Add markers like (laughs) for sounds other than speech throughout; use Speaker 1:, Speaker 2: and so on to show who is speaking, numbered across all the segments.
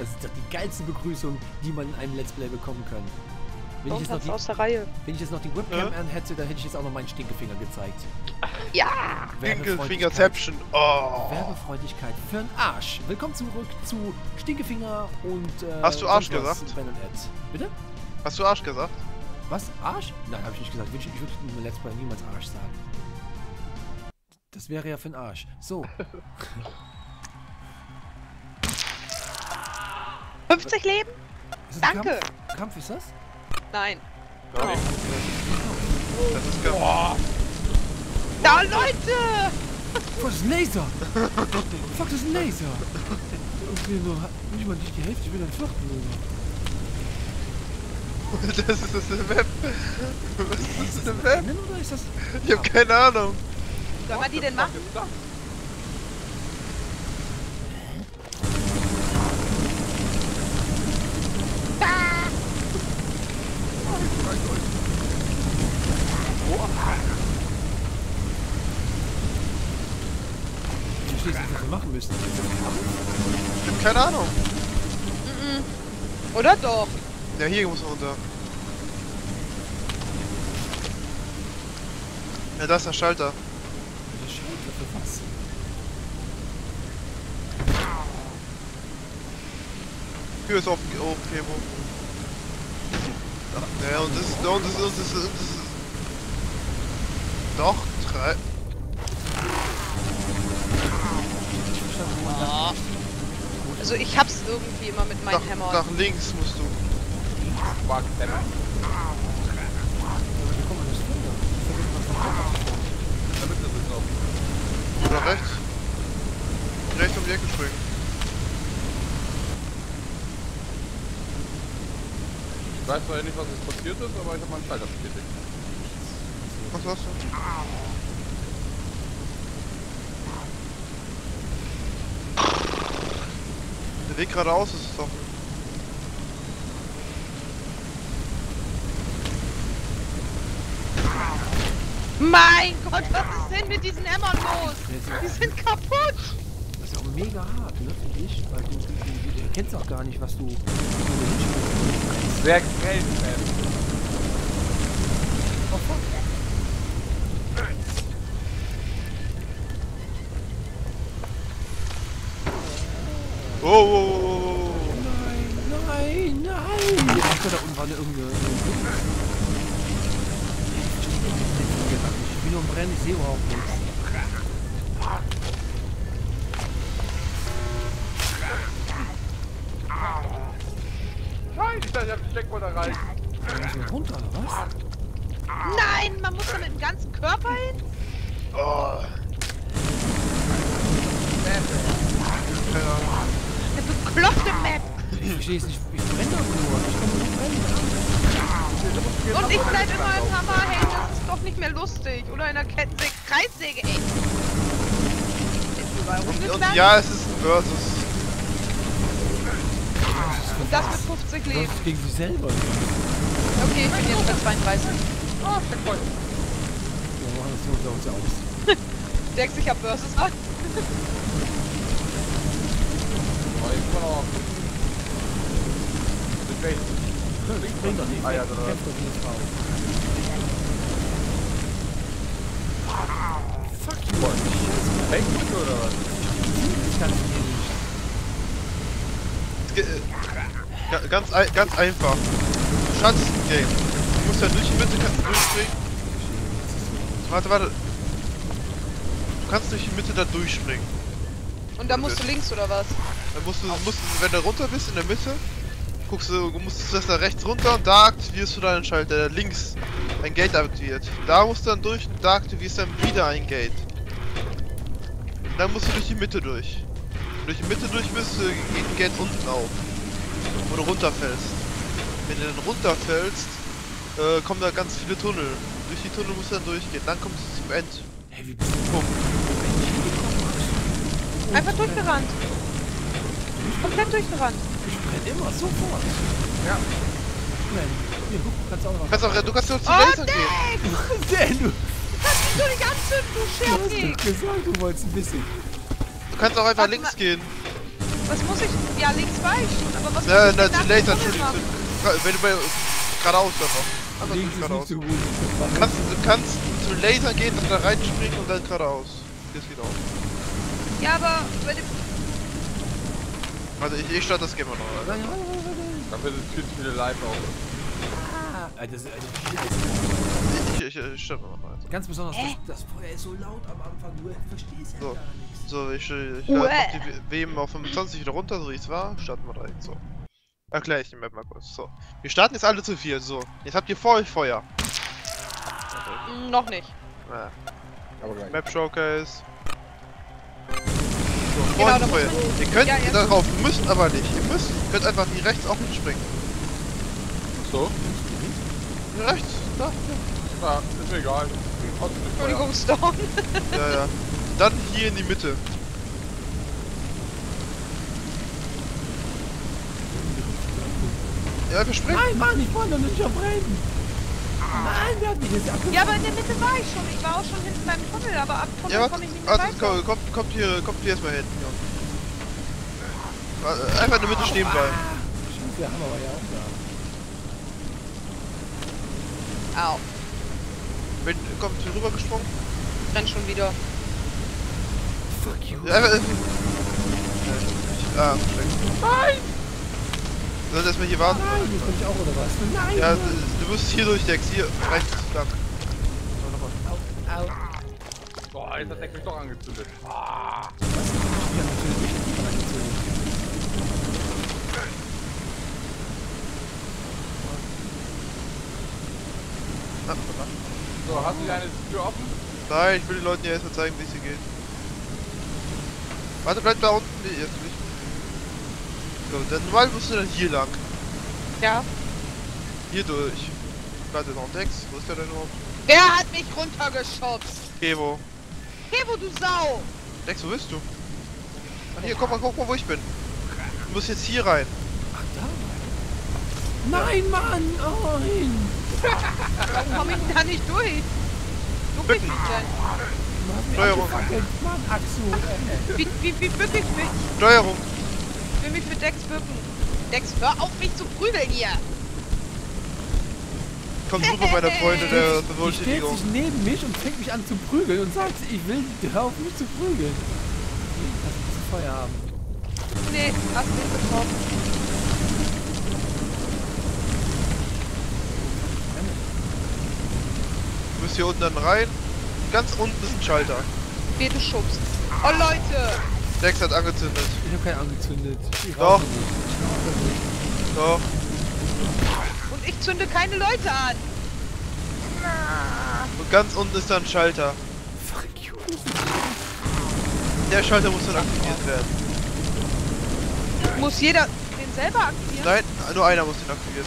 Speaker 1: Das ist doch die geilste Begrüßung, die man in einem Let's Play bekommen kann. Wenn ich, jetzt die,
Speaker 2: aus der Reihe.
Speaker 1: wenn ich jetzt noch die Webcam
Speaker 3: Ja.
Speaker 1: an hätte, dann hätte ich jetzt auch noch meinen Stinkefinger gezeigt.
Speaker 2: Ja!
Speaker 3: Fingerception. Oh.
Speaker 1: Werbefreundlichkeit für den Arsch. Willkommen zurück zu Stinkefinger und. Äh,
Speaker 3: Hast du Arsch gesagt?
Speaker 1: Ben und Ed. Bitte?
Speaker 3: Hast du Arsch gesagt?
Speaker 1: Was? Arsch? Nein, habe ich nicht gesagt. Ich, ich würde im Let's Play niemals Arsch sagen. Das wäre ja für den Arsch. So. (laughs)
Speaker 2: 50 Leben? Danke!
Speaker 1: Kampf? Kampf ist das?
Speaker 2: Nein.
Speaker 3: Das ist geil.
Speaker 2: Da, Leute!
Speaker 1: Das ist ein Laser! Fuck, das ist ein Laser! Ich will nur nicht mal nicht die Hälfte, ich will ein nur.
Speaker 3: Das ist das Web. Was ist
Speaker 1: Ist
Speaker 3: das
Speaker 1: oder ist das.
Speaker 3: Ich hab keine Ahnung.
Speaker 2: Soll man die denn machen? Oder doch?
Speaker 3: Ja, hier muss man runter. Ja, da ist der Schalter.
Speaker 1: Der Schalter für was?
Speaker 3: Tür ist offen. Oh, okay, wo? Ja, und das und das und das und das ist. Doch, drei.
Speaker 2: Also ich hab's irgendwie immer mit meinem
Speaker 3: Nach,
Speaker 2: Hammer.
Speaker 3: nach links musst du.
Speaker 1: Was man
Speaker 3: Oder rechts? Rechts um die Ecke springen.
Speaker 4: Ich weiß zwar nicht, was jetzt passiert ist, aber ich habe meinen Schalter bestätigt.
Speaker 3: Was hast du? Weg geradeaus ist es doch.
Speaker 2: Mein Gott, was ist denn mit diesen Hammern los? Die sind kaputt!
Speaker 1: Das ist auch mega hart, ne, finde ich. Weil du, du, du, du erkennst auch gar nicht, was du.
Speaker 4: Sehr grell, man.
Speaker 1: Ich da unten war eine irgendeine. Ich bin nur am Brennen, ich sehe überhaupt nichts.
Speaker 4: Nein, ich dachte, ich hab die Steckwolle da rein.
Speaker 1: Da runter, oder was?
Speaker 2: Nein, man muss da mit dem ganzen Körper hin?
Speaker 3: oh.
Speaker 2: Eine bekloppte Map!
Speaker 1: Ich verstehe es nicht. Ich brenne doch nur. Ich komme.
Speaker 2: Und ich bleib immer im Hammer hängen, das ist doch nicht mehr lustig. Oder in der Kettensäge, Kreissäge, ey.
Speaker 3: Und, ja, es ist ein Versus.
Speaker 2: Und das mit 50
Speaker 1: Das
Speaker 2: Leben.
Speaker 1: ist gegen sich selber.
Speaker 2: Okay, ich bin jetzt bei 32.
Speaker 4: Oh, Steckwolle.
Speaker 1: Wir machen das (laughs) so unter uns aus.
Speaker 2: Denkst du, ich hab Versus an?
Speaker 4: Oh, ich kann auch. Mit welchem? Ah, ja,
Speaker 1: drauf. Fuck you. Scheiße.
Speaker 4: Fake oder was?
Speaker 1: Kannst du hier nicht.
Speaker 3: Ganz, ganz einfach. Schanzen-Game. Du musst ja durch die Mitte durchspringen. Warte, warte. Du kannst durch die Mitte da durchspringen.
Speaker 2: Und dann musst du links oder was?
Speaker 3: Dann musst du, musst, wenn du runter bist in der Mitte, guckst du, musst du das da rechts runter und da aktivierst du deinen Schalter, der links ein Gate aktiviert. Da musst du dann durch und da aktivierst du dann wieder ein Gate. Und dann musst du durch die Mitte durch. Wenn du durch die Mitte durch bist, äh, geht ein Gate unten auf. Wo du runterfällst. Wenn du dann runterfällst, äh, kommen da ganz viele Tunnel. Durch die Tunnel musst du dann durchgehen. Dann kommst du zum End.
Speaker 1: Hey, wie bist du?
Speaker 3: Punkt.
Speaker 2: Einfach durchgerannt. Komplett durchgerannt.
Speaker 1: Ich brenne immer sofort.
Speaker 4: Ja.
Speaker 1: Nein. Hier, guck, kannst auch noch
Speaker 3: Du kannst auch, du kannst auch zu
Speaker 2: Oh,
Speaker 3: Lasern gehen. (laughs)
Speaker 1: Denn du,
Speaker 2: Kannst mich doch nicht anzünden, du
Speaker 1: du hast gesagt, du wolltest ein bisschen.
Speaker 3: Du kannst auch einfach
Speaker 2: Warte
Speaker 3: links
Speaker 2: mal.
Speaker 3: gehen.
Speaker 2: Was muss ich? Ja, links war ich aber was
Speaker 3: Na,
Speaker 2: muss ich
Speaker 3: na,
Speaker 2: denn nach
Speaker 3: die Laser, Entschuldigung. Wenn du bei geradeaus einfach.
Speaker 1: Links ist nicht
Speaker 3: geradeaus.
Speaker 1: so gut. Das
Speaker 3: Kannst, du kannst zu Laser gehen und da reinspringen und dann geradeaus. Das geht auch.
Speaker 2: Ja, aber bei dem...
Speaker 3: Also ich, ich starte das Game noch.
Speaker 1: Warte.
Speaker 4: Dafür sind viel zu viele live auch.
Speaker 1: Ah, das ist also.
Speaker 3: Ich, ich, ich starte noch. Alter.
Speaker 1: Ganz besonders, das, das Feuer ist so laut am Anfang, du verstehst ja
Speaker 3: So.
Speaker 1: gar nichts.
Speaker 3: So, ich, ich
Speaker 2: Uäh.
Speaker 3: lade die WM auf 25 wieder runter, so wie es war. Starten wir direkt. So. Erkläre ich die Map mal kurz. So. Wir starten jetzt alle zu vier. So. Jetzt habt ihr vor euch Feuer.
Speaker 2: Hm, Noch nicht.
Speaker 3: Ja.
Speaker 4: Aber gleich.
Speaker 3: Map Showcase. So,
Speaker 2: Genau, da
Speaker 3: Ihr könnt
Speaker 2: Ja, jetzt-
Speaker 3: darauf, müsst aber nicht. Ihr müsst, könnt einfach hier rechts auch hinspringen.
Speaker 4: So?
Speaker 3: Hier rechts, da.
Speaker 4: Ja, ist mir egal.
Speaker 2: Entschuldigung, Stone.
Speaker 3: Ja, ja. Dann hier in die Mitte. Ja, wir springen.
Speaker 1: Nein, Mann, ich wollte nicht verbrennen. Mich jetzt abgefangen.
Speaker 2: Ja, aber in der Mitte war ich schon. Ich war auch schon hinten beim Tunnel, aber ab Tunnel
Speaker 3: Ja,
Speaker 2: komme ich nicht mehr
Speaker 3: warte,
Speaker 2: weiter.
Speaker 3: kommt, kommt, kommt hier, kommt hier erstmal hin. Ja. Einfach in der Mitte stehen bleiben.
Speaker 1: Scheiße, haben wir aber ja auch da.
Speaker 2: Au,
Speaker 3: Wenn, kommt hier rüber gesprungen.
Speaker 2: renn schon wieder.
Speaker 1: Fuck you.
Speaker 3: Ja, einfach. Ah, perfekt. Nein! Sollen erstmal hier warten?
Speaker 1: Nein, jetzt bin ich auch oder was? Nein,
Speaker 3: Ja, du, du musst hier durch, Dex. Hier, rechts. So, nochmal.
Speaker 1: Au.
Speaker 4: Boah, jetzt hat der mich doch angezündet.
Speaker 1: Ja, natürlich. Ich bin angezogen.
Speaker 3: Ah, verdammt.
Speaker 4: So, hast du hier eine Tür offen?
Speaker 3: Nein, ich will den Leuten ja erstmal zeigen, wie es hier geht. Warte, bleib da unten. Nee, jetzt nicht. So, dann normal musst du dann hier lang.
Speaker 2: Ja.
Speaker 3: Hier durch. Warte, noch Dex. Wo ist der denn überhaupt?
Speaker 2: Wer hat mich runtergeschubst?
Speaker 3: Evo.
Speaker 2: Hebo, du Sau!
Speaker 3: Dex, wo bist du? Ah, hier, guck mal, guck mal, wo ich bin. Du musst jetzt hier rein.
Speaker 1: Ach, da. Nein, Mann. Oh, nein.
Speaker 2: Warum komm ich denn da nicht durch? Du bist denn?
Speaker 3: Steuerung.
Speaker 1: Mann. Äh.
Speaker 2: Wie, wie, wie bück ich mich?
Speaker 3: Steuerung.
Speaker 2: Ich will mich für Dex bücken. Dex, hör auf mich zu prügeln hier!
Speaker 3: Kommt super, meine Freunde der (laughs)
Speaker 1: Die stellt
Speaker 3: Verwohltätigung.
Speaker 1: sich neben mich und fängt mich an zu prügeln und sagt, ich will, hör auf mich zu prügeln. Lass mich zu Feuer haben.
Speaker 2: Nee, hast nicht getroffen.
Speaker 3: Du bist hier unten dann rein. Ganz unten ist ein Schalter.
Speaker 2: Du schubst. Oh Leute!
Speaker 3: Dex hat angezündet.
Speaker 1: Ich hab keinen angezündet. Ich
Speaker 3: Doch.
Speaker 1: Ich.
Speaker 3: Doch.
Speaker 2: Und ich zünde keine Leute an!
Speaker 3: Und ganz unten ist da ein Schalter.
Speaker 1: Fuck you.
Speaker 3: Der Schalter muss dann aktiviert werden.
Speaker 2: Muss jeder den selber aktivieren?
Speaker 3: Nein, nur einer muss den aktivieren.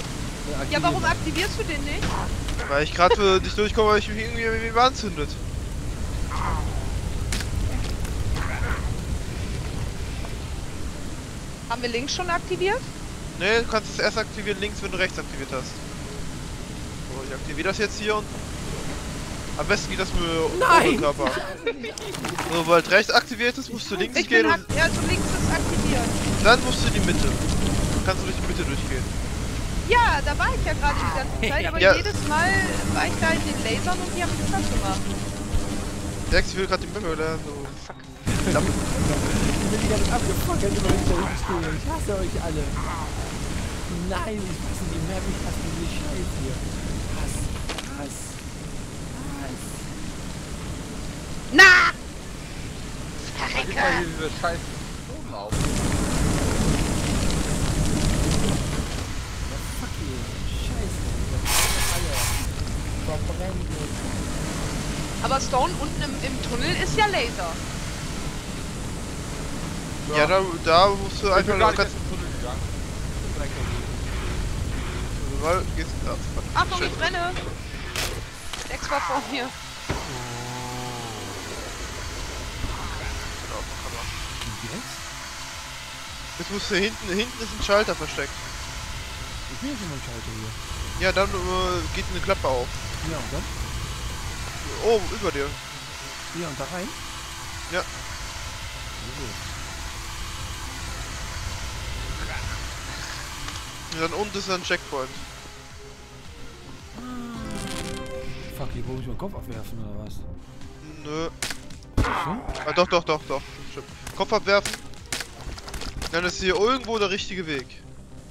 Speaker 2: Ja, warum aktivierst du den nicht?
Speaker 3: Weil ich gerade für dich durchkomme, weil ich mich irgendwie wie anzündet.
Speaker 2: Haben wir links schon aktiviert?
Speaker 3: Ne, du kannst es erst aktivieren links, wenn du rechts aktiviert hast. So, ich aktiviere das jetzt hier und... Am besten geht das mit
Speaker 1: Nein!
Speaker 3: Oberkörper. (laughs) So, weil rechts aktiviert ist, musst du links
Speaker 2: Ich
Speaker 3: gehen
Speaker 2: bin
Speaker 3: und
Speaker 2: ak also links ist aktiviert.
Speaker 3: dann musst du in die Mitte. Kannst du durch die Mitte durchgehen.
Speaker 2: Ja, da war ich ja gerade die ganze Zeit, aber
Speaker 3: Ja.
Speaker 2: jedes Mal war ich da in den Lasern und die haben mich platt gemacht.
Speaker 3: Dex, ich will gerade die Memme lernen. So. Fuck.
Speaker 1: Ich die abgefackelt, immer wenn ich da stehe. Ich hasse euch alle. Nein, ich hasse die Map, ich hasse diese Scheiß hier. Hass, Hass, Hass.
Speaker 2: Na!
Speaker 4: Mal hier diese scheiß Boden auf.
Speaker 1: Fuck you. Scheiße. Alle. Verbrennt mich.
Speaker 2: Aber Stone unten im, im Tunnel ist ja Laser.
Speaker 3: Ja, da, da musst du
Speaker 4: Ich
Speaker 3: einfach nur ganz
Speaker 4: jetzt im Tunnel gegangen.
Speaker 3: normal gehst. Ah, fuck.
Speaker 2: Achtung, ich brenne! Dex war vor mir.
Speaker 1: Jetzt?
Speaker 3: Jetzt musst du hinten, hinten ist ein Schalter versteckt.
Speaker 1: Ich bin ja schon mal ein Schalter hier.
Speaker 3: Ja, dann äh, geht eine Klappe auf.
Speaker 1: Ja, und dann?
Speaker 3: Oh, über dir.
Speaker 1: Ja, und da rein?
Speaker 3: Ja.
Speaker 1: So.
Speaker 3: Und dann unten ist ein Checkpoint.
Speaker 1: Fuck, hier muss ich meinen Kopf abwerfen oder was?
Speaker 3: Nö. Ah, doch, doch, doch, doch. Stimmt. Kopf abwerfen. Dann ist hier irgendwo der richtige Weg.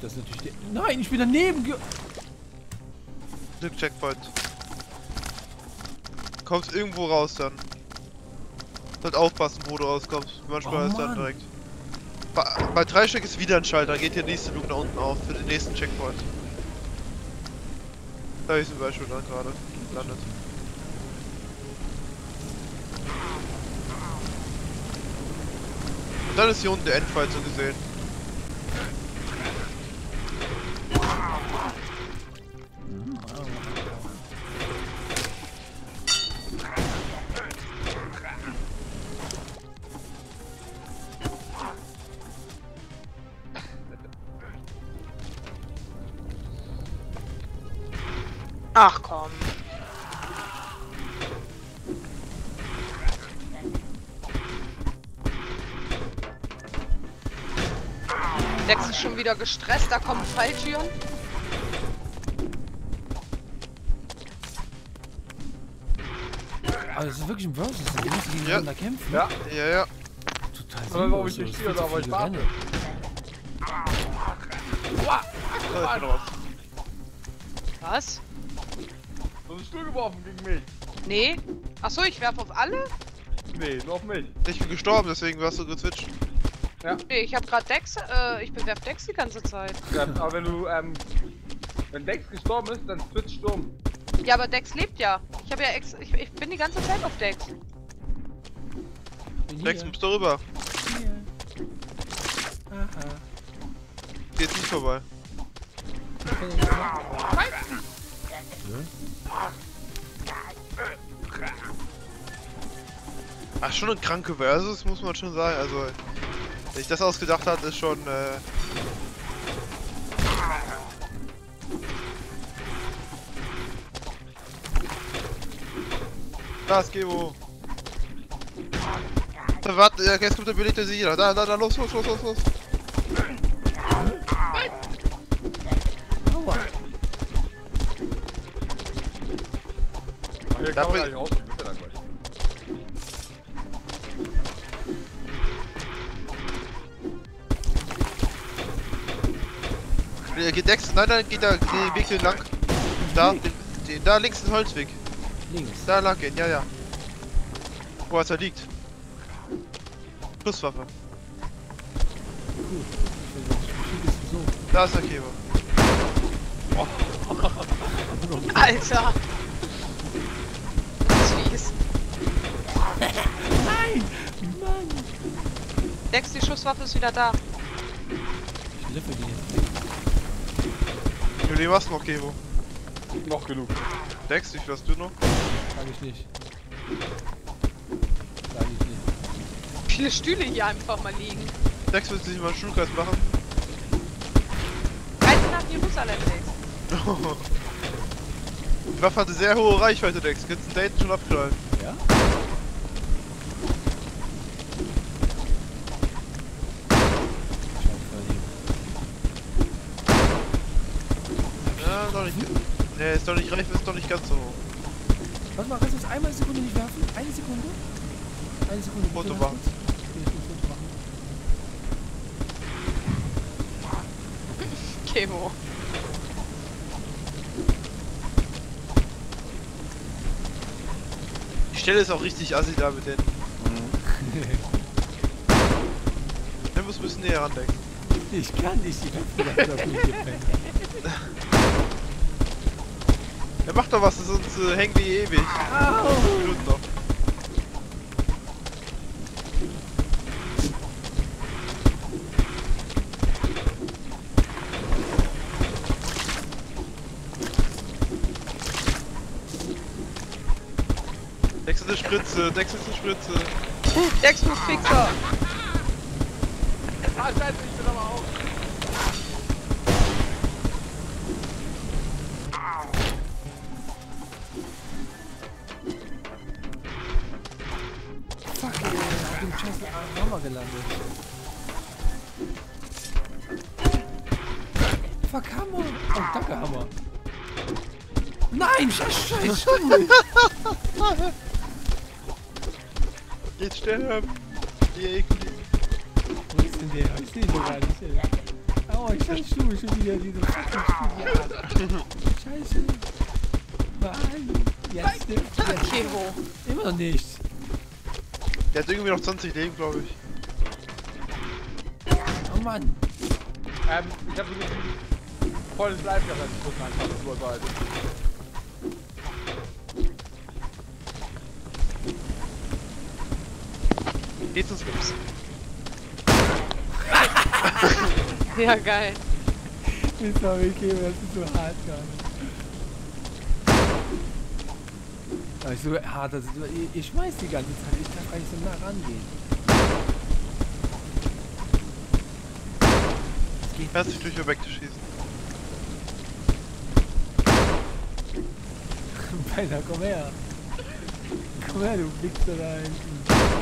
Speaker 1: Das ist natürlich der. Nein, ich bin daneben ge.
Speaker 3: Der Checkpoint. Kommst irgendwo raus dann. Halt aufpassen, wo du rauskommst. Manchmal
Speaker 1: Oh,
Speaker 3: ist dann direkt. Bei, bei drei Stück ist wieder ein Schalter, geht der nächste Luke nach unten auf für den nächsten Checkpoint. Da ist zum Beispiel dann gerade landet. Und dann ist hier unten der Endfight so gesehen.
Speaker 2: Wieder gestresst, da kommen Falltüren.
Speaker 1: Aber das ist wirklich ein Versus. Die müssen gegeneinander kämpfen.
Speaker 4: Ja,
Speaker 3: Ja, ja.
Speaker 1: Total
Speaker 4: Aber warum ich
Speaker 1: sinnlos,
Speaker 4: nicht
Speaker 1: so.
Speaker 4: hier aber ich warte?
Speaker 2: Was?
Speaker 4: du hast einen Stuhl geworfen gegen mich.
Speaker 2: Nee? Achso, ich werfe auf alle?
Speaker 4: Nee, nur auf mich.
Speaker 3: Ich bin gestorben, deswegen warst du gezwitscht.
Speaker 2: Nee, ich habe gerade Dex, äh, ich bewerf Dex die ganze Zeit.
Speaker 4: Ja, aber wenn du, ähm, wenn Dex gestorben ist, dann switcht Sturm.
Speaker 2: Ja, aber Dex lebt ja. Ich habe ja ex ich, ich bin die ganze Zeit auf Dex.
Speaker 3: Dex, musst du rüber.
Speaker 1: hier. Aha.
Speaker 3: Geht nicht vorbei.
Speaker 1: Ja machen.
Speaker 3: Ach, schon ein kranke Versus, muss man schon sagen. Also, sich das ausgedacht hat, ist schon, äh... Da ist Gebo. Da, warte, jetzt kommt der belegte Sieger. Da, da, da, los, los, los, los, los.
Speaker 1: Aua.
Speaker 4: Hier
Speaker 3: Da Geht Dex, nein, nein, geht da den Weg hier lang. Da, den, den, da links ist ein Holzweg.
Speaker 1: Links.
Speaker 3: Da lang gehen, ja, ja. Wo er liegt. Schusswaffe. Da ist der Käfer. (laughs)
Speaker 2: Alter. Das ist fies.
Speaker 1: Nein! Mann!
Speaker 2: Dex, die Schusswaffe ist wieder da.
Speaker 1: Ich löffel die jetzt.
Speaker 3: Wie viel hast du noch, Kevo?
Speaker 4: Noch genug.
Speaker 3: Dex, wie viel hast du noch?
Speaker 1: Sag ich nicht. Sag ich nicht.
Speaker 2: Viele Stühle hier einfach mal liegen.
Speaker 3: Dex, willst du nicht mal einen Schulkreis machen?
Speaker 2: Reise nach Jerusalem, Dex. (laughs)
Speaker 3: Die Waffe hatte sehr hohe Reichweite, Dex. Kannst ein Date schon abknallen.
Speaker 1: Ja,
Speaker 3: noch nicht. Ne, ist doch nicht reich, ist doch nicht ganz so hoch.
Speaker 1: Warte mal, kannst du jetzt einmal eine Sekunde nicht werfen? Eine Sekunde? Eine Sekunde.
Speaker 3: Foto machen. (laughs)
Speaker 2: Kemo.
Speaker 3: Die Stelle ist auch richtig assi da mit den. Wir müssen ein bisschen näher ran, Dex.
Speaker 1: Ich kann nicht, ich hab vielleicht auf mich gepennt.
Speaker 3: Ja, mach doch was, sonst äh, hängen wir ewig.
Speaker 1: Au!
Speaker 3: Minuten noch. Dex ist eine Spritze, Dex ist eine Spritze.
Speaker 2: Dex muss Fixer.
Speaker 4: Ah, scheiße, ich bin aber auch.
Speaker 1: Scheiß, scheiß Stuhl.
Speaker 3: Jetzt sterben! Ihr Ekli.
Speaker 1: Wo ist denn der? Ich sehe ihn gar nicht. ey. Aua, ich scheiß Stuhl schon wieder. Diese fucking Stuhl. Scheiße. Nein. Jetzt, jetzt, jetzt.
Speaker 2: Okay, wo?
Speaker 1: Immer noch nicht.
Speaker 3: Der hat irgendwie noch 20 Leben, glaube ich.
Speaker 1: Oh Mann.
Speaker 4: Ähm, ich hab so ein volles Live gehabt, ich gucken einfach, das war
Speaker 3: uns Gips. (laughs)
Speaker 2: Ja, geil.
Speaker 1: Das war okay, das ist so hart gerade. Aber so hart, das ist, ich, ich schmeiß die ganze Zeit, ich darf gar nicht so nah rangehen. Das
Speaker 3: Erst sich durch wegzuschießen.
Speaker 1: nicht. (laughs) Beinahe, komm her. Komm her, du Wichser da hinten.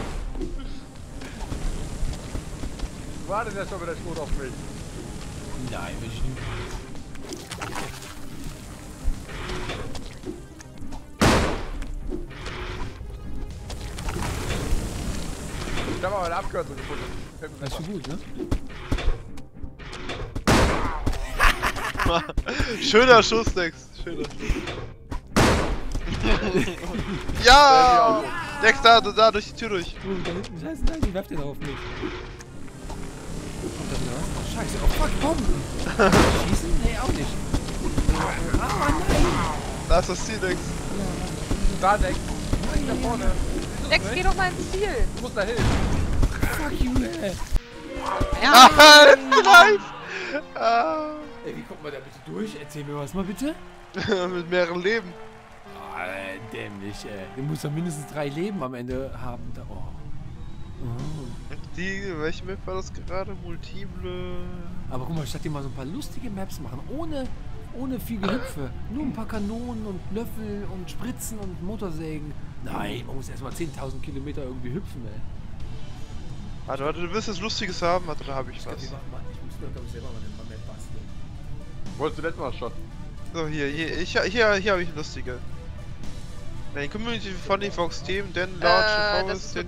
Speaker 4: Wartet ja schon wieder Schrot auf mich.
Speaker 1: Nein, will ich nicht.
Speaker 4: Ich hab aber eine Abkürzung gefunden.
Speaker 1: Das ist schon gut, ne? (laughs)
Speaker 3: Schöner Schuss, Dex. Schöner Schuss. (laughs) ja! Dex, da, da, durch die Tür durch.
Speaker 1: Oh, da hinten, scheiße, nein, die werft den auf mich. Scheiße, oh fuck, Bomben! Schießen? Nee, auch nicht. Ah, nein!
Speaker 3: Da ist das Ziel, Dex.
Speaker 4: Da, Deck. Da vorne.
Speaker 2: Lex, geh doch mal ins Ziel.
Speaker 4: Du musst da hin.
Speaker 1: Fuck you, ey!
Speaker 2: Ja.
Speaker 3: Ah, live! (laughs) Ah,
Speaker 1: Ey, wie kommt man da bitte durch? Erzähl mir was mal bitte. (laughs)
Speaker 3: mit mehreren Leben.
Speaker 1: Ah, dämlich, ey. Du musst ja mindestens drei Leben am Ende haben. Da, oh. Oh.
Speaker 3: Die, welche Map war das gerade? Multiple.
Speaker 1: Aber guck mal, statt dir mal so ein paar lustige Maps machen, ohne, ohne viel Gehüpfe, nur ein paar Kanonen und Löffel und Spritzen und Motorsägen. Nein, man muss erstmal 10.000 Kilometer irgendwie hüpfen, ey.
Speaker 3: Warte, warte, du willst was Lustiges haben? Warte, da habe ich
Speaker 1: Ich glaub,
Speaker 3: was.
Speaker 1: mal- ich muss mir, glaube ich, selber mal eine Map basteln.
Speaker 4: Wolltest du letztes Mal schon.
Speaker 3: So, hier, hier, ich, hier, hier habe ich eine lustige. Die Community von den Fox Team, denn
Speaker 2: Äh,
Speaker 3: Launch
Speaker 2: das ist eine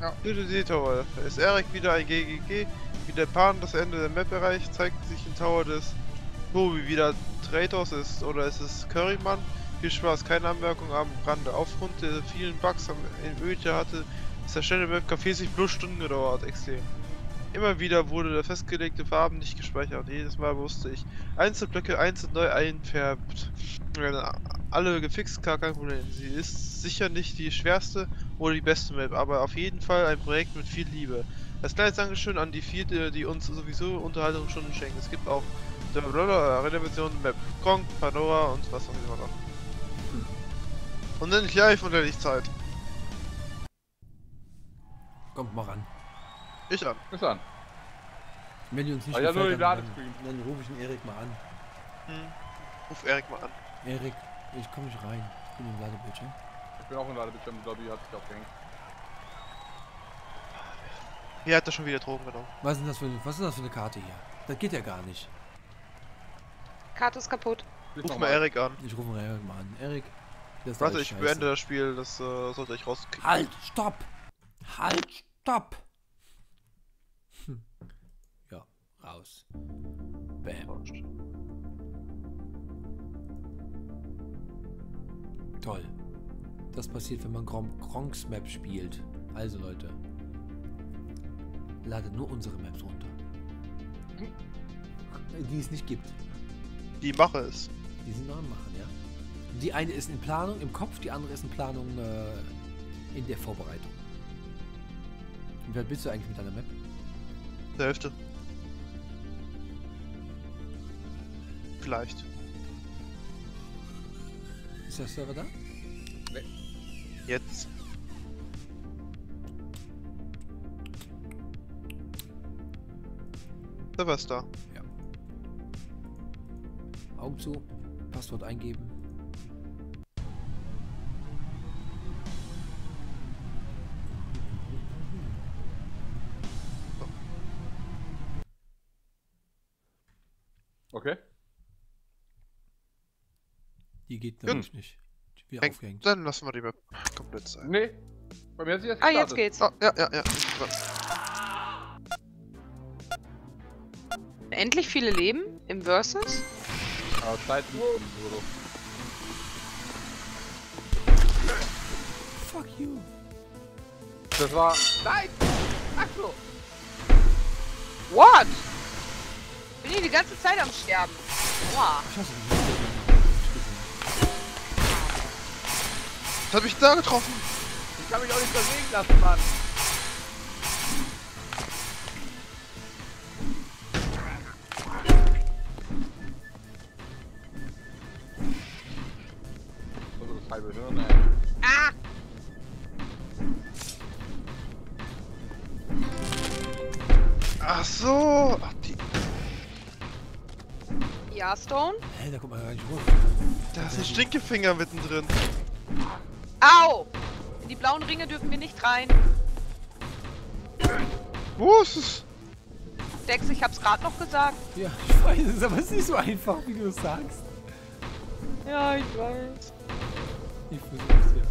Speaker 3: den
Speaker 2: Gronk-Map.
Speaker 3: DDD Tower. Ist Erik wieder ein GGG, wie der Pan das Ende der Map erreicht, zeigt sich im Tower des Tobi wieder Traitors ist oder ist es Curryman. Viel Spaß, keine Anmerkung am Rande. Aufgrund der vielen Bugs am in Öte hatte, ist der schnelle Webcam 40 plus Stunden gedauert, extrem. Immer wieder wurde der festgelegte Farben nicht gespeichert. Jedes Mal wusste ich, Einzelblöcke einzeln neu einfärbt. Alle gefixt, gar kein Problem. Sie ist sicher nicht die schwerste oder die beste Map, aber auf jeden Fall ein Projekt mit viel Liebe. Als kleines Dankeschön an die vierte, die uns sowieso Unterhaltungsstunden schenken. Es gibt auch der Arena-Version Map, Kong, Pandora und was auch immer noch. Und endlich live und endlich Zeit.
Speaker 1: Kommt mal ran.
Speaker 3: Ich an.
Speaker 4: Bis dann.
Speaker 1: Wenn die uns nicht
Speaker 4: Ah, ja, nur
Speaker 1: dann,
Speaker 4: Ladescreen.
Speaker 1: dann, rufe ich den Erik mal an.
Speaker 3: Hm. Ruf Erik mal an.
Speaker 1: Erik, ich komme nicht rein. Ich bin im Ladebildschirm.
Speaker 4: Ich bin auch in Ladebildschirm, Lobby hat sich aufgehängt.
Speaker 3: Hier hat er schon wieder Drogen genommen.
Speaker 1: Was ist denn das für, eine- was ist das für eine Karte hier? Das geht ja gar nicht.
Speaker 2: Karte ist kaputt.
Speaker 4: Bis
Speaker 3: Ruf mal Erik an.
Speaker 1: Ich rufe mal Erik mal an. Erik, das ist
Speaker 3: Warte, ich
Speaker 1: scheiße.
Speaker 3: beende das Spiel, das äh, sollte ich rauskriegen.
Speaker 1: Halt, stopp! Halt, stopp! Hm. Ja, raus. Bam. Toll. Das passiert, wenn man Gronks Map spielt. Also Leute, ladet nur unsere Maps runter. Die es nicht gibt.
Speaker 3: Die mache es.
Speaker 1: Die sind noch am Machen, ja. Die eine ist in Planung im Kopf, die andere ist in Planung äh, in der Vorbereitung. Wie weit bist du eigentlich mit deiner Map?
Speaker 3: Der Hälfte. Vielleicht.
Speaker 1: Ist der Server da?
Speaker 3: Jetzt. Da war's da.
Speaker 1: Augen zu, Passwort eingeben.
Speaker 4: Okay.
Speaker 1: Die geht nämlich nicht. Die wird
Speaker 3: Häng-
Speaker 1: aufgehängt.
Speaker 3: Dann lassen wir die Map komplett sein.
Speaker 4: Nee. Bei mir hat sie jetzt
Speaker 2: Ah, jetzt geht's.
Speaker 3: Ah, ja, ja, ja.
Speaker 2: Endlich viele Leben im Versus.
Speaker 4: Aber Zeit.
Speaker 1: Fuck you.
Speaker 4: Das war. Nein! Ach so!
Speaker 2: What? Bin ich die ganze Zeit am Sterben. Boah.
Speaker 3: Was hab ich da getroffen?
Speaker 4: Ich kann mich auch nicht bewegen lassen, Mann! So, das halbe Hirn, ey.
Speaker 2: Ah!
Speaker 3: Ach so. Ach, die,
Speaker 2: Ja, Stone.
Speaker 1: Hä, da kommt man gar nicht hoch.
Speaker 3: da ist ein Stinkefinger mittendrin.
Speaker 2: Au! In die blauen Ringe dürfen wir nicht rein.
Speaker 3: Wo ist es?
Speaker 2: Dex, ich hab's gerade noch gesagt.
Speaker 1: Ja, ich weiß es, aber es ist nicht so einfach, wie du es sagst.
Speaker 2: Ja, ich weiß.
Speaker 1: Ich versuch's ja.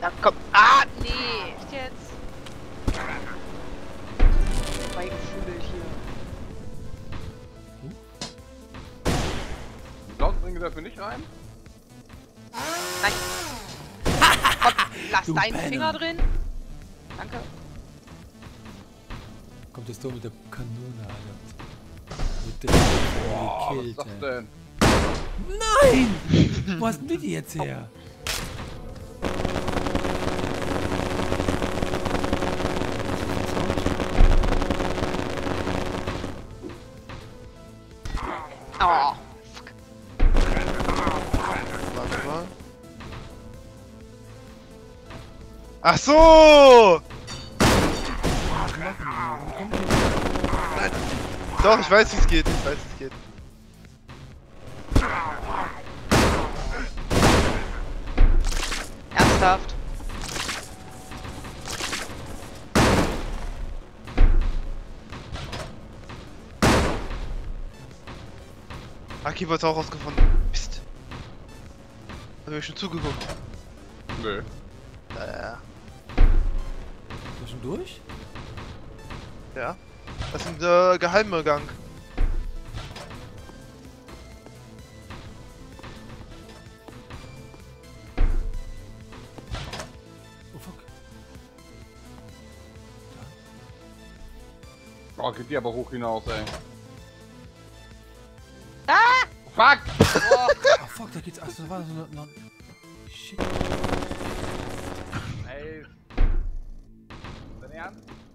Speaker 2: Da kommt. Ah, nee. Echt jetzt? Beigefühlt hier.
Speaker 4: Die blauen Ringe dürfen wir nicht rein?
Speaker 2: Lass
Speaker 1: Du
Speaker 2: deinen
Speaker 1: Penner.
Speaker 2: Finger drin. Danke.
Speaker 1: Kommt das Tor mit der Kanone, Alter. Mit der
Speaker 4: Boah, was ist
Speaker 1: gekillt,
Speaker 4: das denn?
Speaker 1: Nein! Wo hast denn die jetzt her?
Speaker 3: So! Nein. Doch, ich weiß, wie es geht. Ich weiß, wie es geht.
Speaker 2: Ernsthaft.
Speaker 3: Aki hat's auch rausgefunden. Mist. Hab ich schon zugeguckt.
Speaker 4: Nö.
Speaker 3: Ja,
Speaker 1: durch?
Speaker 3: ja. Das ist ein äh, geheimer Gang.
Speaker 1: Oh fuck.
Speaker 4: Oh, geht die aber hoch hinaus, ey.
Speaker 2: Ah!
Speaker 4: Fuck!
Speaker 2: Oh,
Speaker 1: Ah fuck, da geht's. Achso, da war so eine. eine Shit.
Speaker 4: Ey. Dein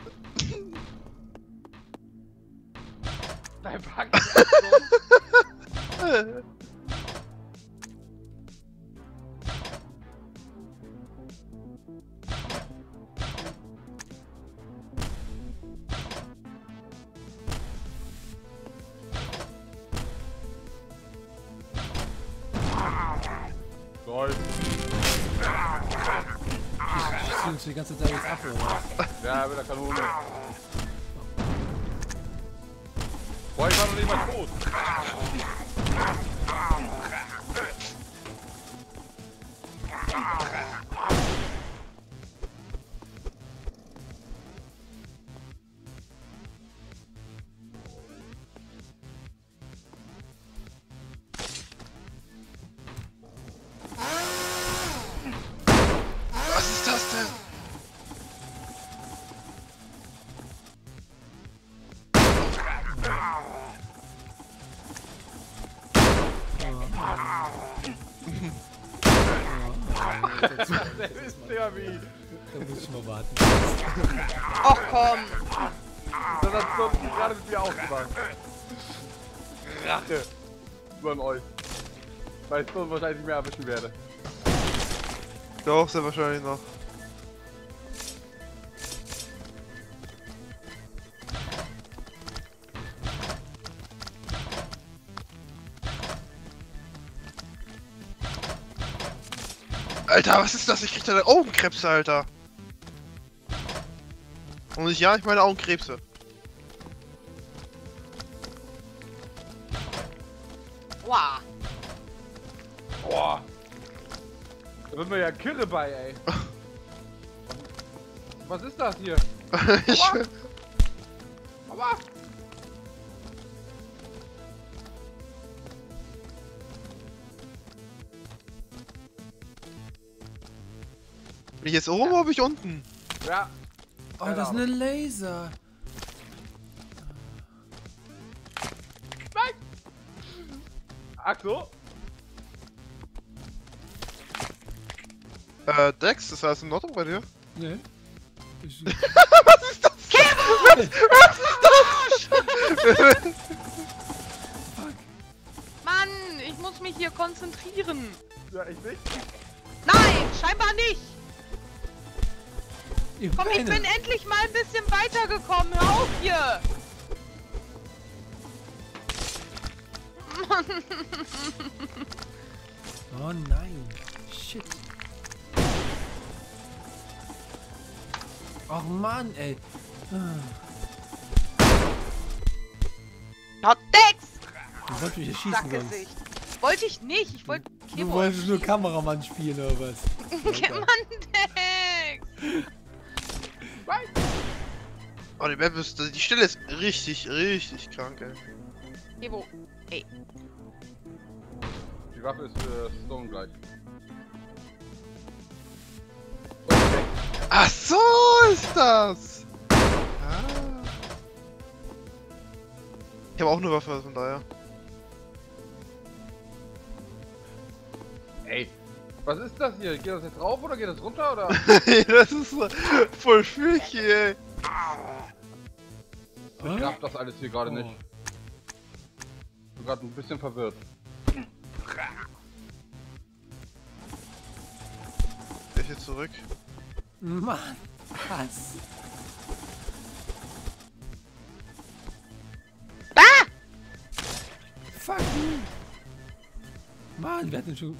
Speaker 4: Der
Speaker 3: ist
Speaker 4: ja wie.
Speaker 1: Da muss ich mal warten.
Speaker 2: Och komm.
Speaker 4: Das hat so gerade mit mir ausgemacht. Rache. Nur euch. Weil ich so wahrscheinlich nicht mehr erwischen werde.
Speaker 3: Doch, sehr wahrscheinlich noch. Alter, was ist das? Ich krieg da Augenkrebse, Alter. Und ich, ja, ich meine Augenkrebse.
Speaker 2: Aua.
Speaker 4: Boah. Da wird mir ja Kirre bei, ey. (laughs) Was ist das hier?
Speaker 3: ich,
Speaker 4: Aua. Aua.
Speaker 3: Ich jetzt oben oder bin ich unten?
Speaker 4: Ja.
Speaker 1: Oh, das ist eine Laser.
Speaker 4: Nein. Ach so.
Speaker 3: Äh, Dex, das heißt in Ordnung bei dir?
Speaker 1: Ne? Ich, (laughs)
Speaker 2: Mann, ich muss mich hier konzentrieren.
Speaker 4: Ja, ich nicht.
Speaker 2: Nein, scheinbar nicht.
Speaker 1: Ihr
Speaker 2: Komm, ich
Speaker 1: Beine.
Speaker 2: bin endlich mal ein bisschen weitergekommen. Hör auf hier. Mann. (laughs)
Speaker 1: Oh nein. Shit. Ach Mann, ey. Ah,
Speaker 2: Hot Dex!
Speaker 1: Du wolltest mich ja schießen sonst.
Speaker 2: Sackgesicht. Wollte ich nicht. Ich wollte
Speaker 1: Du wolltest nur Kameramann spielen oder was? (laughs)
Speaker 2: Mann, Dex! (laughs)
Speaker 3: Oh, die Map ist, die Stelle ist richtig, richtig krank, ey.
Speaker 2: Kebo. Ey.
Speaker 4: Die Waffe ist für Stone gleich. Okay.
Speaker 3: Ach so ist das! Ah. Ich habe auch eine Waffe, von daher.
Speaker 4: Ey. Was ist das hier? Geht das jetzt rauf oder geht das runter oder? (laughs)
Speaker 3: das ist voll schwierig hier, ey.
Speaker 4: Ich raff das alles hier gerade
Speaker 1: Oh.
Speaker 4: nicht. Ich bin gerade ein bisschen verwirrt.
Speaker 3: Ich jetzt zurück.
Speaker 1: Mann, was?
Speaker 2: Ah!
Speaker 1: Fuck you. Mann, wir hatten schon...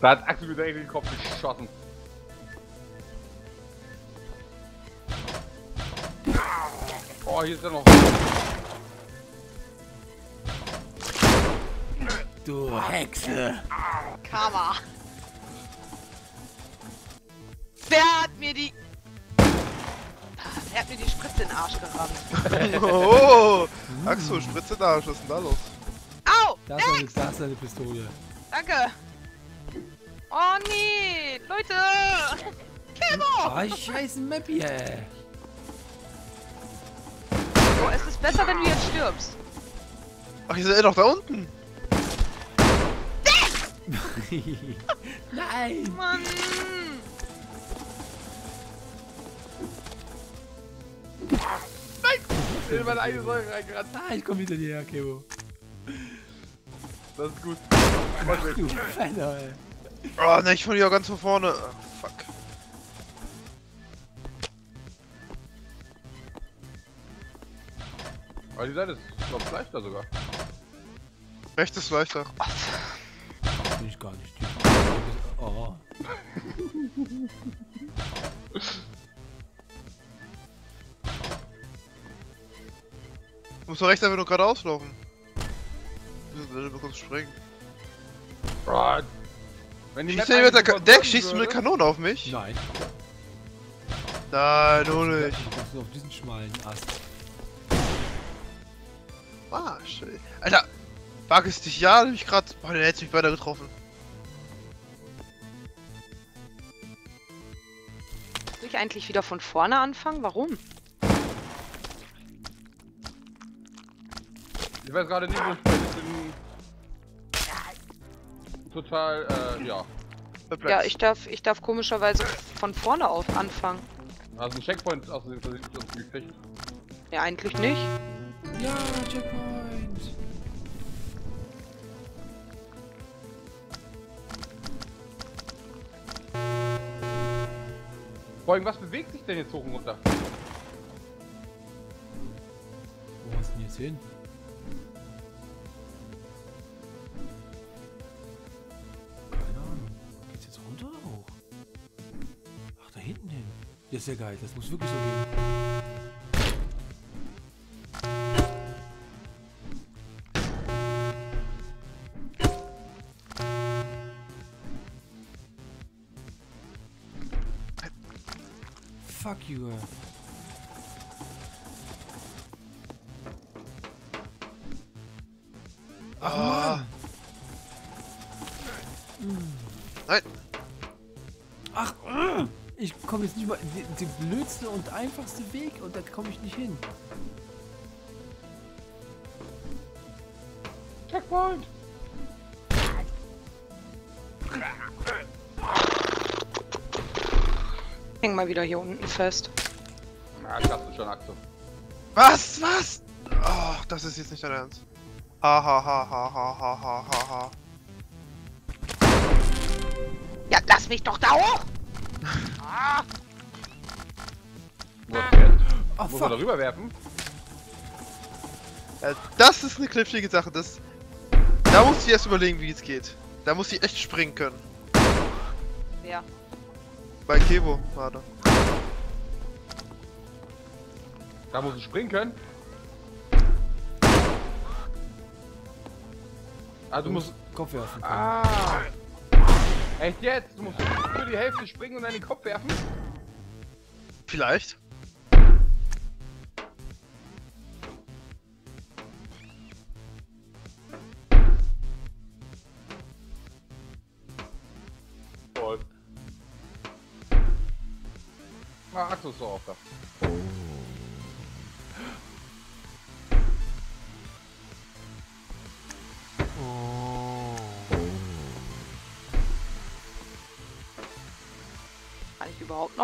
Speaker 4: Da hat Axel wieder in den Kopf geschossen. Oh, hier ist ja noch.
Speaker 1: Du Hexe.
Speaker 2: Karma. Wer hat mir die... Wer hat mir die Spritze in den Arsch gerammt? (laughs)
Speaker 3: Oh! Axel, Spritze da, was ist denn da los?
Speaker 2: Au!
Speaker 1: Da ist eine, da ist eine Pistole.
Speaker 2: Danke! Oh nee! Leute! Kebo!
Speaker 1: Ah, scheiß Map hier.
Speaker 2: Oh, es ist besser, wenn du jetzt stirbst.
Speaker 3: Ach, ihr seid doch da unten!
Speaker 1: Nein. (laughs)
Speaker 2: Mann!
Speaker 4: Ich bin in meine eigene Säure reingerannt.
Speaker 1: Ah, ich komm hinter dir her, Kebo.
Speaker 4: Das ist gut.
Speaker 1: Ach du Fenner, ey.
Speaker 3: Oh, ne, ich von hier ganz von vorne. Ah, fuck.
Speaker 4: Aber die Seite ist, glaube ich, leichter sogar.
Speaker 3: Rechts ist leichter.
Speaker 1: Bin ich gar nicht. Oh.
Speaker 3: Du musst doch rechts einfach nur geradeaus laufen. Du bekommst springen.
Speaker 4: Right. Wenn die
Speaker 3: Schießt
Speaker 4: Map
Speaker 3: du mit der Ka Deck, schießt du mit Kanone auf mich?
Speaker 1: Nein.
Speaker 3: Nein, du nicht.
Speaker 1: Nur auf diesen schmalen Ast.
Speaker 3: Ah, schön. Alter, wag es dich ja, hab ich grad. Boah, der hätte mich beinahe getroffen.
Speaker 2: Soll ich eigentlich wieder von vorne anfangen? Warum?
Speaker 4: Ich weiß gerade nicht, wo total, äh, ja.
Speaker 3: Perplex.
Speaker 2: Ja, ich darf, ich darf komischerweise von vorne auf anfangen.
Speaker 4: Also ein Checkpoint aus dem Versehen uns gekriegt.
Speaker 2: Ja, eigentlich nicht.
Speaker 1: Ja, Checkpoint.
Speaker 4: Vor allem, was bewegt sich denn jetzt hoch und runter?
Speaker 1: Wo hast du denn jetzt hin? Ist ja geil. Das muss wirklich so gehen. Fuck you, ich komme jetzt nicht mal. Der blödste und einfachste Weg und da komme ich nicht hin.
Speaker 4: Checkpoint!
Speaker 2: Häng mal wieder hier unten fest.
Speaker 4: Ja, ich dachte schon, Axel.
Speaker 3: Was? Was? Oh, das ist jetzt nicht dein Ernst. Ha ha ha ha ha ha ha ha ha.
Speaker 2: Ja, lass mich doch da hoch! Ah?
Speaker 1: Oh,
Speaker 4: Muss man darüber werfen?
Speaker 3: Ja, das ist eine knifflige Sache. Das, da muss ich erst überlegen, wie es geht. Da muss ich echt springen können.
Speaker 2: ja.
Speaker 3: Bei Kevo, warte.
Speaker 4: Da muss ich springen können. Ah, du musst.
Speaker 1: Kopf werfen. können.
Speaker 4: Ah! Echt jetzt? Du musst für die Hälfte springen und dann den Kopf werfen?
Speaker 3: Vielleicht.
Speaker 4: Voll. Ah, Axel ist so auf da.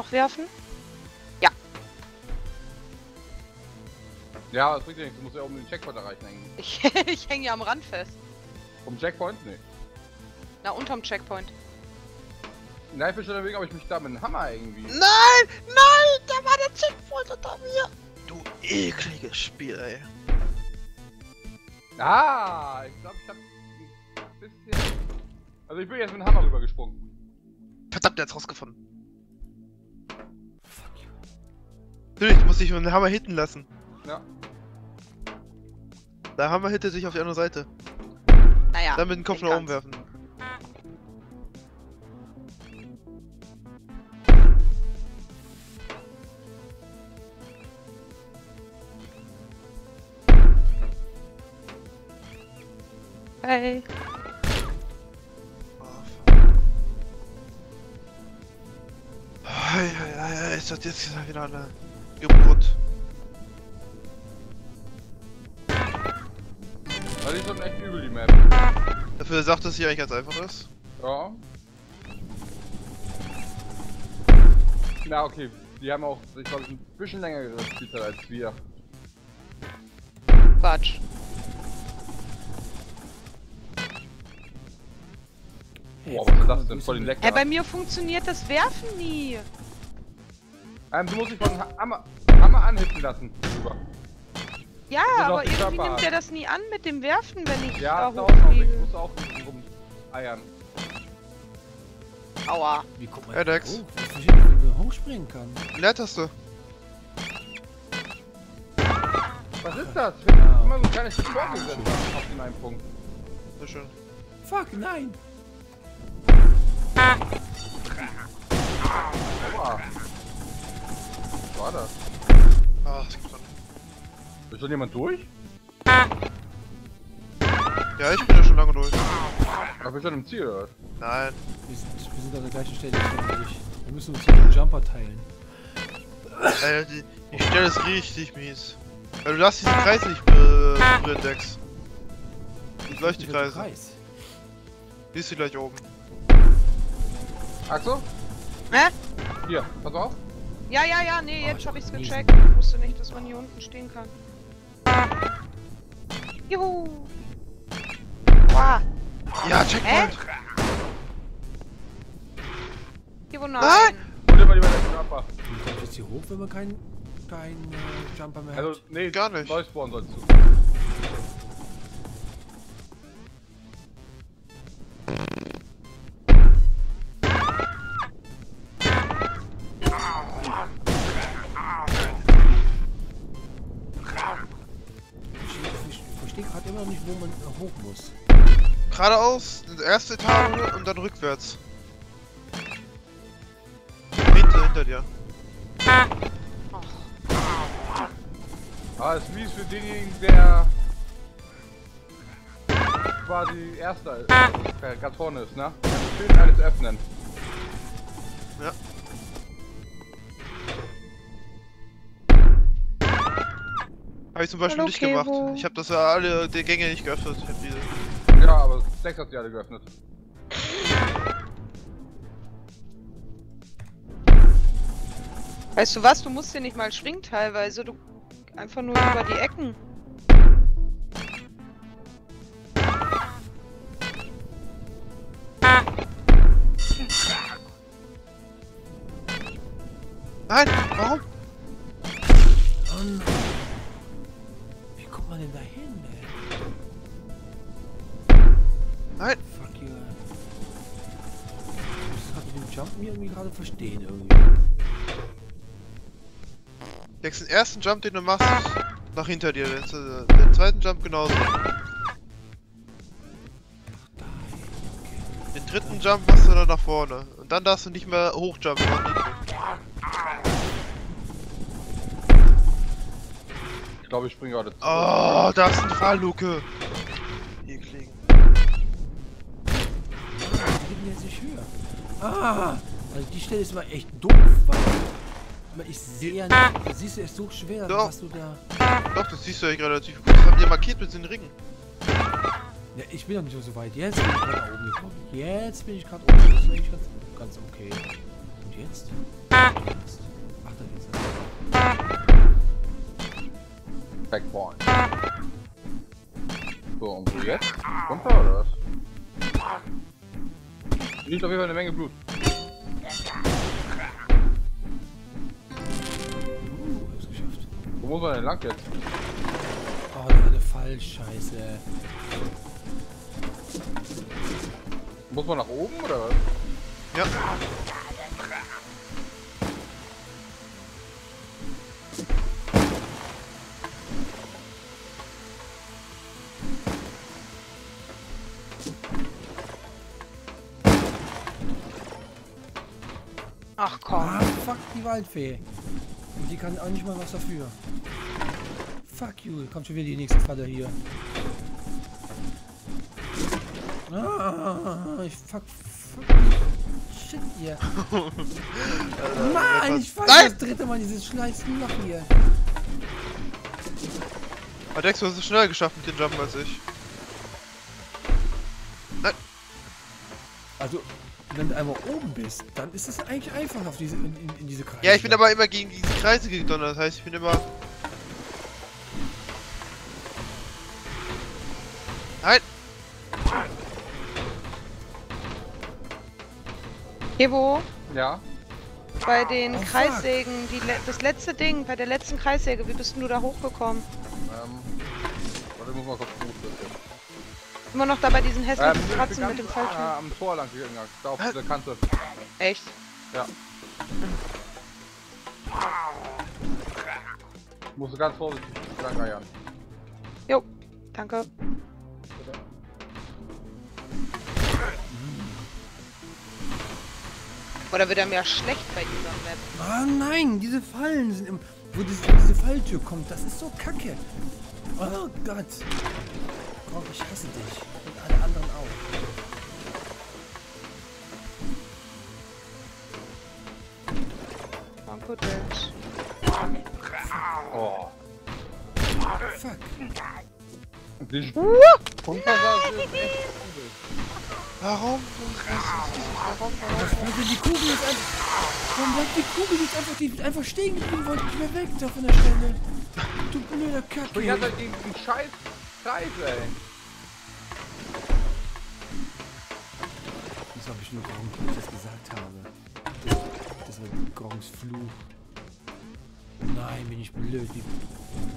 Speaker 2: Noch werfen?
Speaker 4: Ja, das bringt dir nichts. Du musst ja oben den Checkpoint erreichen eigentlich. (laughs)
Speaker 2: Ich, ich hänge ja am Rand fest.
Speaker 4: Um Checkpoint? Nee.
Speaker 2: Na, unterm Checkpoint.
Speaker 4: Nein, ich bin schon überlegen, ob ich mich da mit dem Hammer irgendwie.
Speaker 3: Nein! Nein! Da war der Checkpoint unter mir! Du ekliges Spiel, ey.
Speaker 4: Ah! Ich glaube, ich hab ein bisschen. Also, ich bin jetzt mit dem Hammer rübergesprungen.
Speaker 3: Verdammt, der hat's rausgefunden. Natürlich, du musst dich mit dem Hammer hitten lassen.
Speaker 4: Ja.
Speaker 3: Der Hammer hittet sich auf die andere Seite.
Speaker 2: Naja.
Speaker 3: Dann mit dem Kopf nach oben werfen.
Speaker 2: Hey.
Speaker 3: Hei, ist das jetzt wieder eine Geburt?
Speaker 4: Das ist schon echt übel, die Map.
Speaker 3: Dafür sagt es hier eigentlich ganz einfach ist.
Speaker 4: Ja. Na, okay. Die haben auch, ich glaube, ein bisschen längere Spielzeit als wir.
Speaker 2: Quatsch.
Speaker 4: Boah, was ist das denn? Voll den Lecker.
Speaker 2: Hey, bei mir funktioniert das Werfen nie.
Speaker 4: Ähm, du musst dich von Ha- Hammer, Hammer anhitten lassen. Rüber.
Speaker 2: Ja, aber irgendwie
Speaker 4: Körper-
Speaker 2: nimmt der das nie an mit dem Werfen, wenn ich
Speaker 4: Ja,
Speaker 2: da
Speaker 4: auch
Speaker 2: hochfliege.
Speaker 4: musst auch ein bisschen rumeiern.
Speaker 2: Aua.
Speaker 1: Wie man
Speaker 3: Ja,
Speaker 1: da
Speaker 3: Dex.
Speaker 1: hoch? Ich verstehe nicht, wie hochspringen kann.
Speaker 3: Leertaste.
Speaker 4: Was ist das? Ich hab
Speaker 1: Ja.
Speaker 4: immer so ein kleines Stück vorgesetzt auf den einen Punkt.
Speaker 3: Sehr schön.
Speaker 1: Fuck, nein!
Speaker 4: Aua. Was war das?
Speaker 3: Ah, das gibt's doch nicht.
Speaker 4: Ist schon jemand durch?
Speaker 3: Ja, ich bin ja schon lange durch.
Speaker 4: Ich bin schon im Ziel, oder? was?
Speaker 3: Nein.
Speaker 1: Wir sind, wir sind an der gleichen Stelle. ich. Wir müssen uns hier den Jumper teilen.
Speaker 3: Alter, die, die Stelle ist richtig mies. Weil du darfst diesen Kreis nicht be- berühren, Dex. Die Leuchtekreise.
Speaker 1: Kreis.
Speaker 3: Siehst du gleich oben.
Speaker 4: Axel?
Speaker 2: Hä?
Speaker 4: Hier, pass auf.
Speaker 2: Ja, ja, ja, nee,
Speaker 1: Oh,
Speaker 2: jetzt
Speaker 1: ich
Speaker 2: hab ich's gecheckt. Ich wusste nicht, dass man hier unten stehen kann. Juhu. Wow.
Speaker 3: Ja, Checkpoint!
Speaker 2: Hier wo nein.
Speaker 3: Nein!
Speaker 4: Und immer lieber den Körper.
Speaker 1: Wie kommt jetzt hier hoch, wenn man keinen kein, äh, Jumper mehr
Speaker 4: Also,
Speaker 1: hat?
Speaker 4: nee,
Speaker 3: Gar nicht.
Speaker 4: Neu spawnen sollst du.
Speaker 3: Erste Etage und dann rückwärts. Hinter, hinter dir.
Speaker 4: Ah, ist mies für denjenigen, der quasi erster ist, äh, ganz vorne ist, ne? Schön alles öffnen.
Speaker 3: Ja. Habe ich zum Beispiel
Speaker 2: Hallo,
Speaker 3: nicht gemacht.
Speaker 2: Kevo.
Speaker 3: Ich habe das ja alle die Gänge nicht geöffnet. Ich
Speaker 4: 6 hat die alle geöffnet.
Speaker 2: Weißt du was, du musst hier nicht mal schwingen teilweise, du einfach nur über die Ecken.
Speaker 3: Nein, warum?
Speaker 1: Irgendwie gerade verstehen irgendwie.
Speaker 3: Dex, den ersten Jump, den du machst, nach hinter dir. Den, äh, den zweiten Jump genauso. Den dritten Jump machst du dann nach vorne. Und dann darfst du nicht mehr hochjumpen.
Speaker 4: Ich glaube, ich springe gerade zu.
Speaker 3: Oh, da ist eine
Speaker 1: jetzt nicht höher. Ah! Also die Stelle ist mal echt doof, weil ich sehe ja nicht. Das siehst du, ist so schwer,
Speaker 3: Doch.
Speaker 1: was du da.
Speaker 3: Doch, das siehst du ja relativ gut. Das haben die ja markiert mit den Ringen.
Speaker 1: Ja, ich bin noch nicht so weit. Jetzt bin ich gerade oben gekommen. Jetzt bin ich gerade oben. Das ist eigentlich ganz, ganz okay. Und jetzt? jetzt? Ach, da geht's.
Speaker 4: Backpoint. So, und wo jetzt? Runter oder was? Liegt auf jeden Fall eine Menge Blut. Wo muss man denn lang jetzt?
Speaker 1: Oh, das war eine Fallscheiße.
Speaker 4: Muss man nach oben oder was?
Speaker 3: Ja.
Speaker 2: Ach komm.
Speaker 1: Ah, fuck die Waldfee. Die kann auch nicht mal was dafür. Fuck you, kommt schon wieder die nächste Falle hier. Ah, ich fuck, fuck. Shit hier. (laughs) Mann, ich
Speaker 3: Nein!
Speaker 1: das dritte Mal dieses scheiß Loch hier.
Speaker 3: Aber Dex, du hast es schneller geschafft mit den Jumpen als ich.
Speaker 1: Wenn du einmal oben bist, dann ist es eigentlich einfach auf diese, in, in, in diese Kreise.
Speaker 3: Ja, ich bin aber immer gegen diese Kreise gedonnert. Das heißt, ich bin immer. Nein!
Speaker 2: Evo,
Speaker 4: Ja.
Speaker 2: bei den
Speaker 1: Oh.
Speaker 2: Kreissägen, die, le- das letzte Ding, bei der letzten Kreissäge, wie bist du da hochgekommen?
Speaker 4: Ähm. Warte, ich muss mal kurz
Speaker 2: Immer noch da bei diesen hässlichen
Speaker 4: Ähm,
Speaker 2: Kratzen
Speaker 4: ganz,
Speaker 2: mit dem Fallschirm.
Speaker 4: äh, am Tor lang gegangen. Da auf der Kante.
Speaker 2: Echt?
Speaker 4: Ja. Musst du ganz vorsichtig lang eiern.
Speaker 2: Jo, danke. Oder wird er mir schlecht bei dieser Map?
Speaker 1: Ah nein, diese Fallen sind im. Wo diese, wo diese Falltür kommt, das ist so kacke. Oh Gott. Komm, ich hasse dich. Und alle anderen auch.
Speaker 2: Danke, Dex.
Speaker 4: Oh.
Speaker 1: Fuck.
Speaker 4: Die
Speaker 2: Uh!
Speaker 3: Warum?
Speaker 1: Was wollte die Kugel jetzt einfach. Warum bleibt die Kugel jetzt einfach, die einfach stehen geblieben, wollte nicht mehr weg da von der Stelle. Du blöder Kacke.
Speaker 4: halt gegen den scheiß Kreis, ey.
Speaker 1: Das habe ich nur Gronk, weil ich das gesagt habe. Das, das war Gronks Fluch. Nein, bin ich blöd. Wie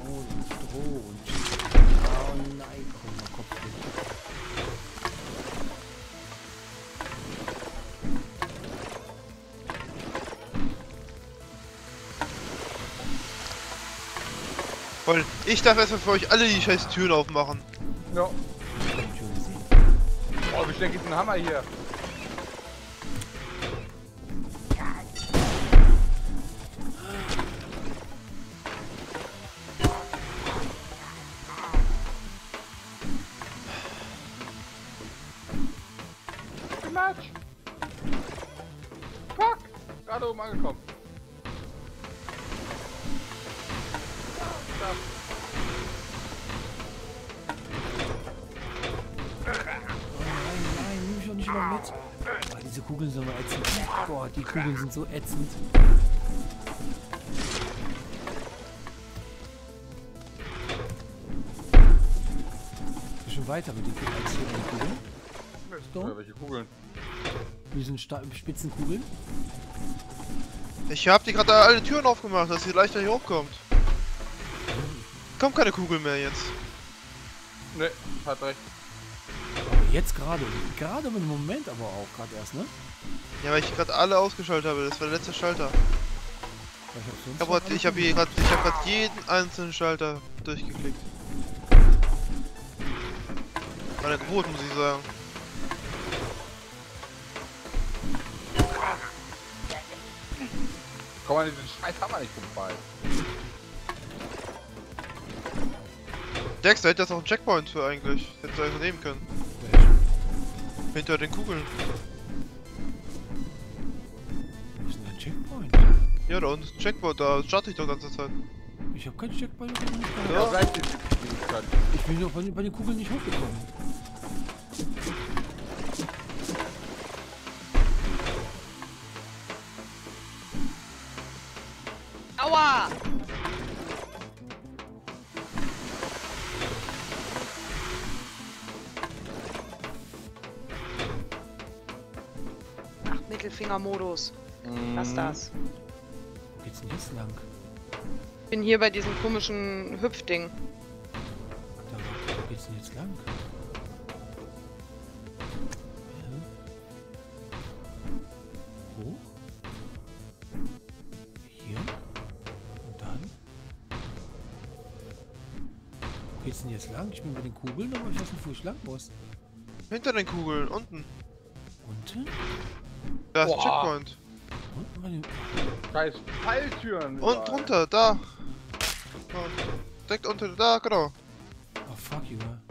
Speaker 1: Brot und
Speaker 3: Weil ich darf erstmal für euch alle die scheiß Türen aufmachen.
Speaker 4: Ja. Oh, wie schnell geht ein Hammer hier?
Speaker 1: Kugeln sind so ätzend. Bist du schon weiter mit den Kugeln als hier mit den Kugeln? So?
Speaker 4: Ja, welche Kugeln?
Speaker 1: Mit diesen Sta spitzen Kugeln?
Speaker 3: Ich hab die gerade alle Türen aufgemacht, dass ihr leichter hier hochkommt. Kommt keine Kugel mehr jetzt.
Speaker 4: Ne, hat recht.
Speaker 1: Aber jetzt gerade. Gerade im Moment aber auch gerade erst, ne?
Speaker 3: Ja, weil ich gerade alle ausgeschaltet habe. Das war der letzte Schalter.
Speaker 1: Ich hab,
Speaker 3: habe grad- ich hab hier gerade ich hab grad jeden einzelnen Schalter durchgeklickt. Meine Geburt, muss ich sagen.
Speaker 4: Komm an diesen scheiß Hammer nicht vorbei.
Speaker 3: Dex, da hätte das auch einen Checkpoint für eigentlich. Hätte einfach nehmen können. Hinter den Kugeln. Ja, da unten ist ein Checkpoint, da starte ich doch die ganze Zeit.
Speaker 1: Ich habe keinen Checkpoint. ich hab.
Speaker 3: Ja.
Speaker 4: Ja.
Speaker 1: Ich bin doch bei, den- bei den Kugeln nicht hochgekommen.
Speaker 2: Aua! Ach, Mittelfingermodus. Was
Speaker 4: Mhm.
Speaker 2: das?
Speaker 1: Jetzt lang?
Speaker 2: Ich bin hier bei diesem komischen Hüpfding.
Speaker 1: Da, wo geht's denn jetzt lang? Geht's denn jetzt lang? Ich bin bei den Kugeln, aber ich weiß nicht, wo ich lang muss.
Speaker 3: Hinter den Kugeln, unten.
Speaker 1: Unten?
Speaker 3: Da ist. Checkpoint.
Speaker 1: Unten bei den...
Speaker 4: Scheiß Falltüren.
Speaker 3: Und
Speaker 4: überall.
Speaker 3: drunter, da. Direkt unter, da, genau.
Speaker 1: Oh fuck, Junge.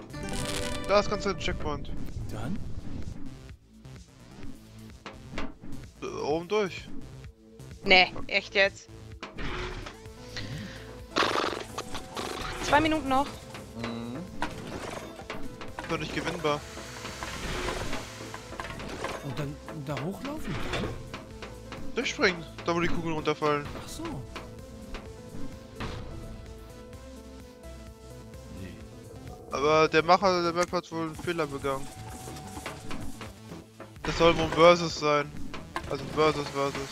Speaker 3: Da ist ganz ein Checkpoint.
Speaker 1: Und dann?
Speaker 3: Äh, Oben durch.
Speaker 2: Nee, echt jetzt? Zwei Minuten noch.
Speaker 4: Mhm.
Speaker 3: Nicht gewinnbar.
Speaker 1: Und dann da hochlaufen? Dann?
Speaker 3: Durchspringen, da wo die Kugeln runterfallen.
Speaker 1: Ach so. Nee.
Speaker 3: Aber der Macher der Map hat wohl einen Fehler begangen. Das soll wohl Versus sein. Also Versus Versus.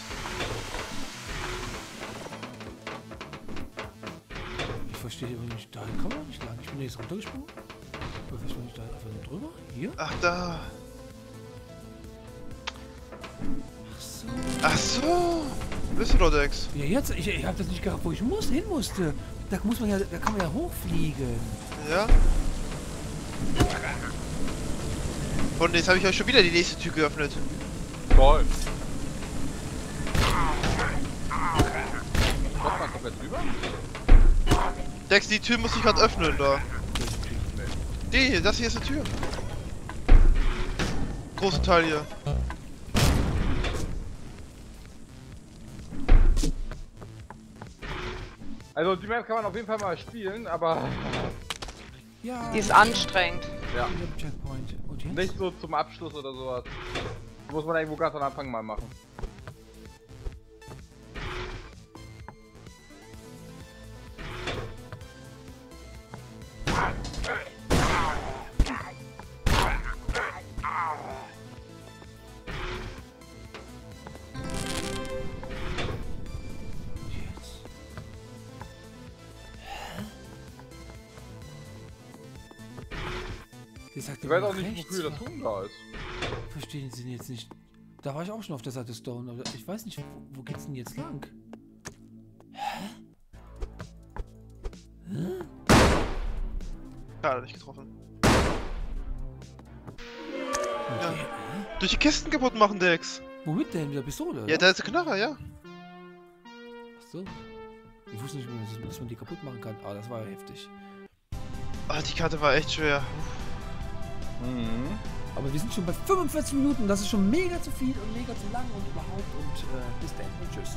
Speaker 1: Ich verstehe aber nicht, da kann man nicht lang. Ich bin jetzt runtergesprungen. Aber vielleicht bin ich da einfach nur drüber? Hier?
Speaker 3: Ach da.
Speaker 1: Ach so.
Speaker 3: Bist du doch Dex?
Speaker 1: Ja, jetzt, ich, ich habe das nicht gehabt, wo ich muss, hin musste. Da muss man ja, da kann man ja hochfliegen.
Speaker 3: Ja? Und jetzt habe ich euch schon wieder die nächste Tür geöffnet.
Speaker 4: Toll. Kommt man komplett rüber?
Speaker 3: Dex, die Tür muss ich gerade öffnen da. Die das hier ist eine Tür. Große Teil hier.
Speaker 4: Also die Map kann man auf jeden Fall mal spielen, aber
Speaker 1: Ja.
Speaker 2: Die ist anstrengend.
Speaker 4: ja,
Speaker 1: Ich hab Checkpoint. Und jetzt?
Speaker 4: nicht so zum Abschluss oder sowas. Muss man irgendwo ganz am Anfang mal machen. Weiß auch nicht,
Speaker 1: rechts,
Speaker 4: wofür das Huhn da ist.
Speaker 1: Verstehen Sie jetzt nicht. Da war ich auch schon auf der Seite Stone, aber ich weiß nicht, wo, wo geht's denn jetzt lang? Hä?
Speaker 3: Schade, nicht getroffen.
Speaker 1: Okay.
Speaker 3: Durch die Kisten kaputt machen, Dex.
Speaker 1: Womit denn? Mit der Pistole?
Speaker 3: Ja,
Speaker 1: oder?
Speaker 3: da ist der Knarrer, ja.
Speaker 1: Ach so. Ich wusste nicht, dass- dass man die kaputt machen kann. Aber das war ja heftig.
Speaker 3: Ah, die Karte war echt schwer.
Speaker 4: Mhm.
Speaker 1: Aber wir sind schon bei 45 Minuten. Das ist schon mega zu viel und mega zu lang und überhaupt. Und äh, bis dann und tschüss.